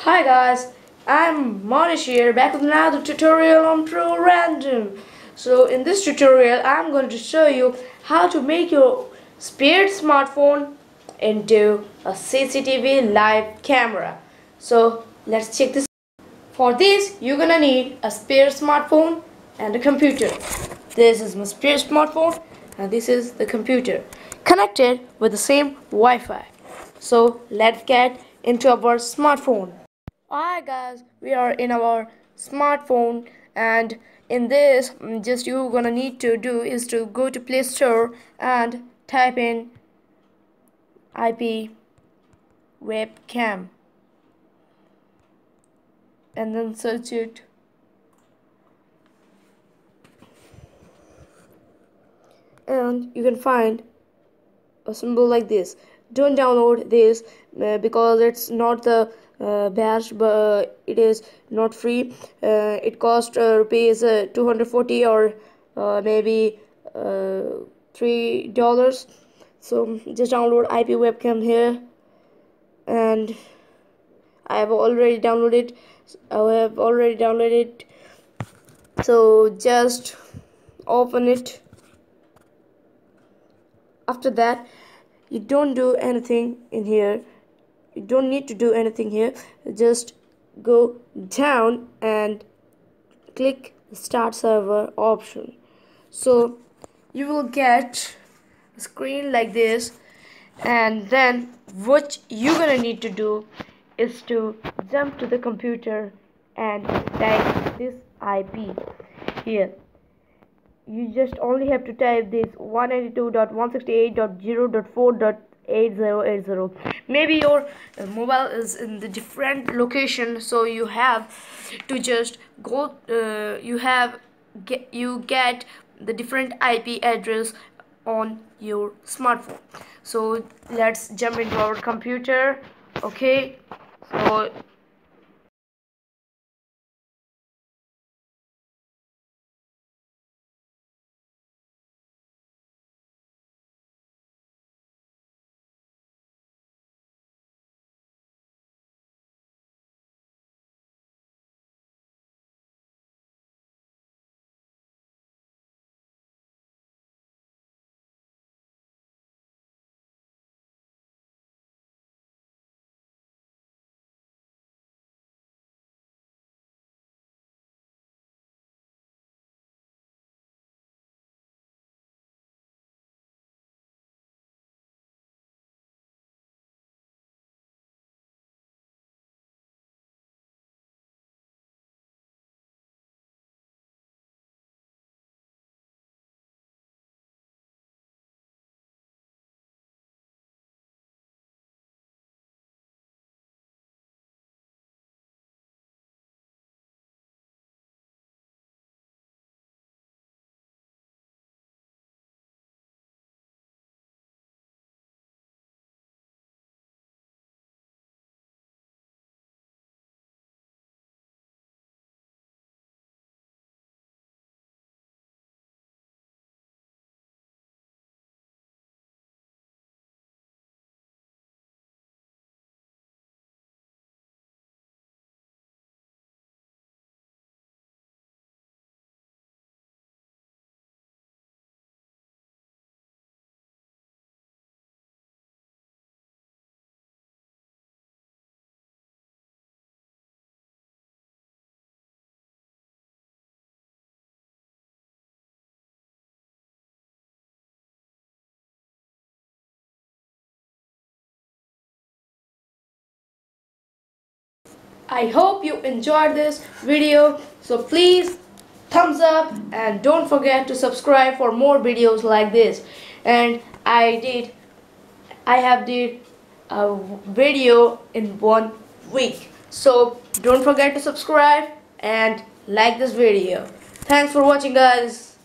Hi guys, I'm Monish here back with another tutorial on Pro Random. So in this tutorial I'm going to show you how to make your spare smartphone into a CCTV live camera. So let's check this. For this you're gonna need a spare smartphone and a computer. This is my spare smartphone and this is the computer connected with the same Wi-Fi. So let's get into our smartphone. Alright guys, we are in our smartphone and in this mm, just you gonna need to do is to go to Play Store and type in IP webcam and then search it. And you can find a symbol like this. Don't download this uh, because it's not the uh, batch but it is not free. Uh, it cost uh, rupees uh, 240 or uh, maybe uh, three dollars. So just download IP webcam here. And I have already downloaded I have already downloaded. So just open it. After that you don't do anything in here you don't need to do anything here. Just go down and click start server option. So you will get a screen like this. And then what you're gonna need to do is to jump to the computer and type this IP here. You just only have to type this 192.168.0.4.8080 maybe your uh, mobile is in the different location so you have to just go uh, you have get you get the different IP address on your smartphone. So let's jump into our computer okay? So I hope you enjoyed this video. So please thumbs up and don't forget to subscribe for more videos like this. And I did I have did a video in one week. So don't forget to subscribe and like this video. Thanks for watching guys